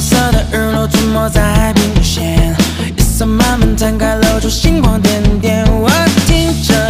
黄色的日落沉没在海平线，夜色慢慢摊开，露出星光点点。